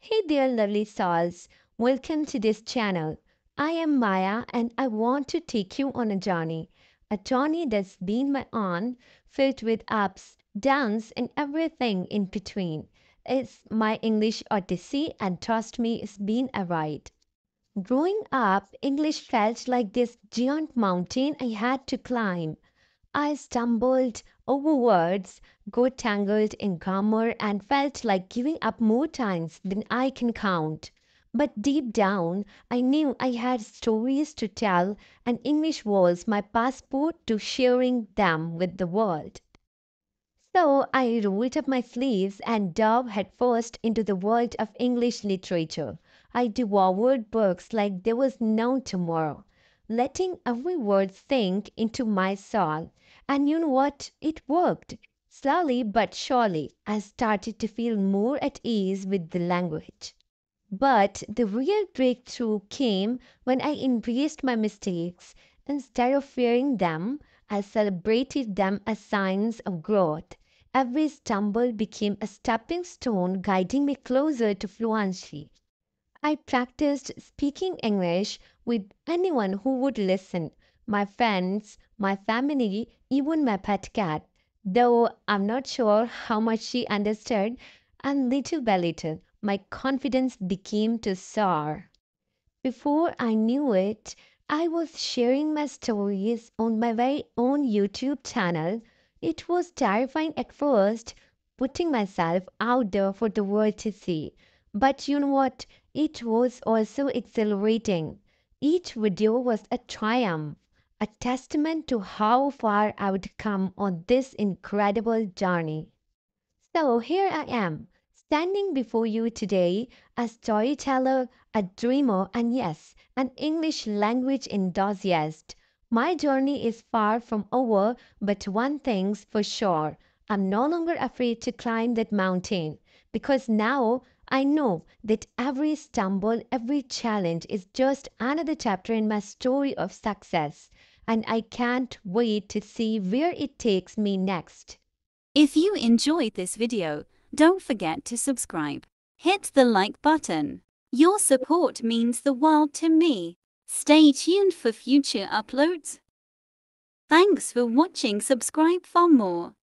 Hey there, lovely souls. Welcome to this channel. I am Maya and I want to take you on a journey. A journey that's been my own, filled with ups, downs, and everything in between. It's my English odyssey, and trust me, it's been a ride. Growing up, English felt like this giant mountain I had to climb. I stumbled over words, got tangled in grammar, and felt like giving up more times than I can count. But deep down, I knew I had stories to tell, and English was my passport to sharing them with the world. So I rolled up my sleeves and dove headfirst into the world of English literature. I devoured books like there was no tomorrow, letting every word sink into my soul. And you know what? It worked. Slowly but surely, I started to feel more at ease with the language. But the real breakthrough came when I embraced my mistakes. Instead of fearing them, I celebrated them as signs of growth. Every stumble became a stepping stone guiding me closer to fluency. I practiced speaking English with anyone who would listen my friends, my family, even my pet cat, though I'm not sure how much she understood, and little by little my confidence began to soar. Before I knew it, I was sharing my stories on my very own YouTube channel. It was terrifying at first, putting myself out there for the world to see. But you know what? It was also exhilarating. Each video was a triumph a testament to how far I would come on this incredible journey. So here I am, standing before you today, a storyteller, a dreamer, and yes, an English language enthusiast. My journey is far from over, but one thing's for sure I'm no longer afraid to climb that mountain, because now I know that every stumble, every challenge is just another chapter in my story of success and I can't wait to see where it takes me next. If you enjoyed this video, don't forget to subscribe. Hit the like button. Your support means the world to me. Stay tuned for future uploads. Thanks for watching. Subscribe for more.